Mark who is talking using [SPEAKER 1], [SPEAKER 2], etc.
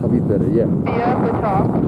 [SPEAKER 1] better, yeah.
[SPEAKER 2] Yeah, the talk.